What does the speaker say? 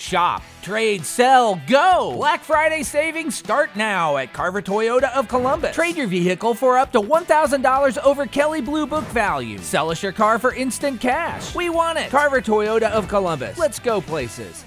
Shop, trade, sell, go! Black Friday savings start now at Carver Toyota of Columbus. Trade your vehicle for up to $1,000 over Kelley Blue Book value. Sell us your car for instant cash. We want it. Carver Toyota of Columbus. Let's go places.